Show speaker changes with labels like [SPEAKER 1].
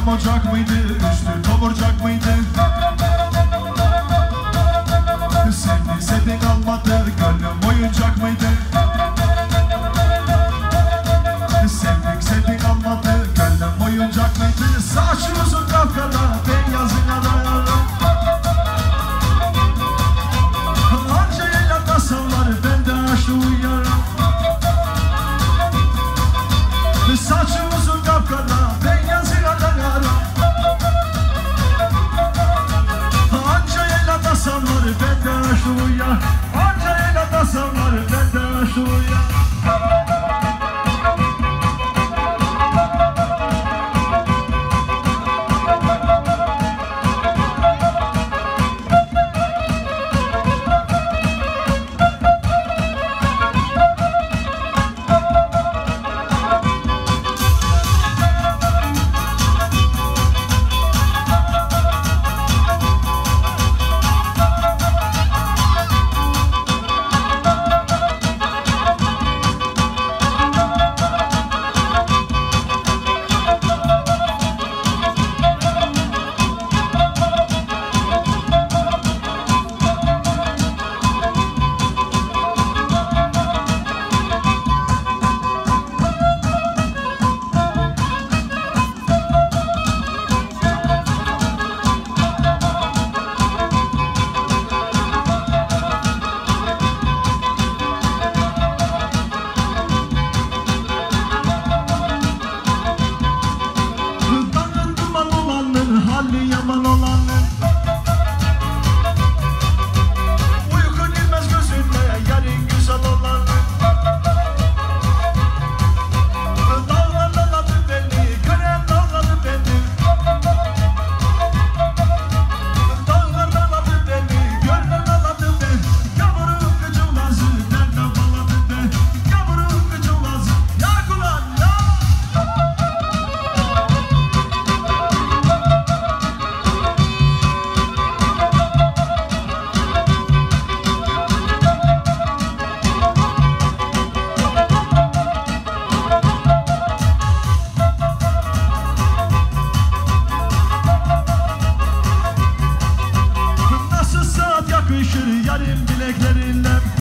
[SPEAKER 1] Cam mıydı, üstü tomurcak mıydı?